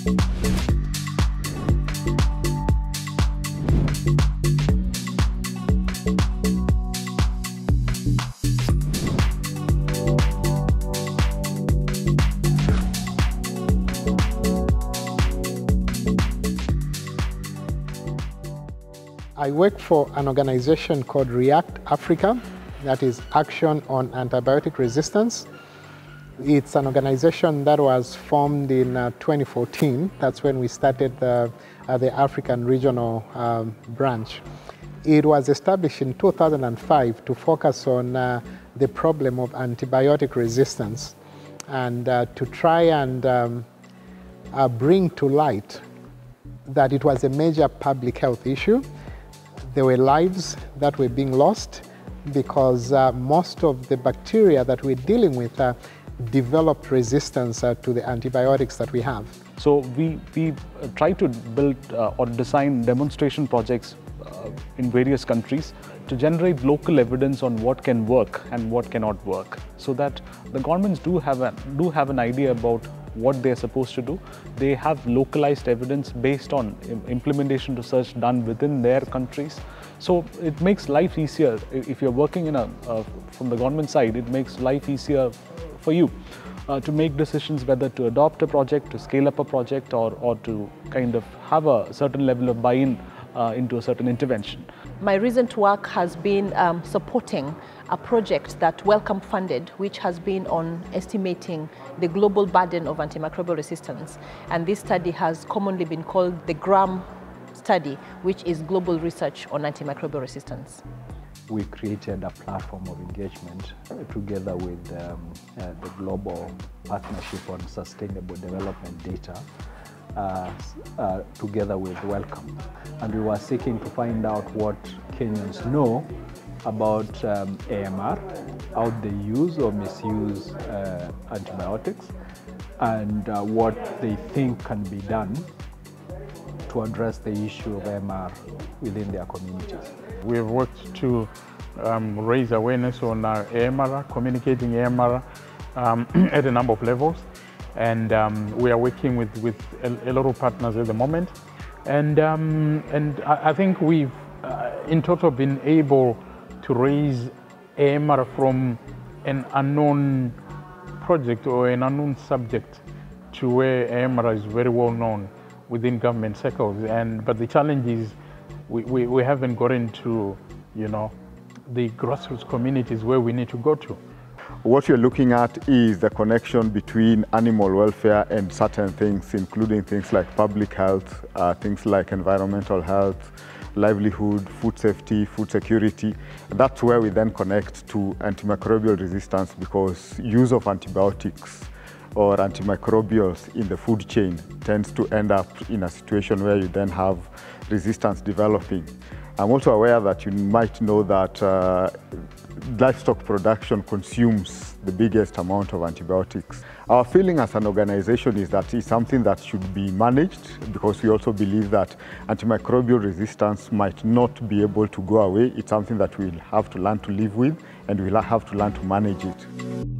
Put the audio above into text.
I work for an organization called REACT Africa, that is Action on Antibiotic Resistance. It's an organization that was formed in uh, 2014. That's when we started the, uh, the African regional um, branch. It was established in 2005 to focus on uh, the problem of antibiotic resistance and to try and um, bring to light that it was a major public health issue there were lives that were being lost because uh, most of the bacteria that we're dealing with uh, developed resistance uh, to the antibiotics that we have. So we, we uh, try to build uh, or design demonstration projects in various countries to generate local evidence on what can work and what cannot work so that the governments do have, a, do have an idea about what they're supposed to do. They have localized evidence based on implementation research done within their countries. So it makes life easier. If you're working in a, uh, from the government side, it makes life easier for you uh, to make decisions whether to adopt a project, to scale up a project, or, or to kind of have a certain level of buy-in uh, into a certain intervention. My recent work has been um, supporting a project that Wellcome funded, which has been on estimating the global burden of antimicrobial resistance. And this study has commonly been called the GRAM study, which is global research on antimicrobial resistance. We created a platform of engagement together with um, uh, the Global Partnership on Sustainable Development Data uh, uh, together with Wellcome. And we were seeking to find out what Kenyans know about um, AMR, how they use or misuse uh, antibiotics, and uh, what they think can be done to address the issue of AMR within their communities. We have worked to um, raise awareness on uh, AMR, communicating AMR um, at a number of levels. And um, we are working with, with a, a, lot of partners at the moment. And, um, and I, I, think we've, uh, in total, been able to raise AMR from an unknown project or an unknown subject to where AMR is very well known within government circles. And, but the challenge is we, we, we haven't gotten to, you know, the grassroots communities where we need to go to. What you're looking at is the connection between animal welfare and certain things, including things like public health, uh, things like environmental health, livelihood, food safety, food security. That's where we then connect to antimicrobial resistance because use of antibiotics or antimicrobials in the food chain tends to end up in a situation where you then have resistance developing. I'm also aware that you might know that uh, livestock production consumes the biggest amount of antibiotics. Our feeling as an organization is that it's something that should be managed because we also believe that antimicrobial resistance might not be able to go away. It's something that we'll have to learn to live with and we'll have to learn to manage it.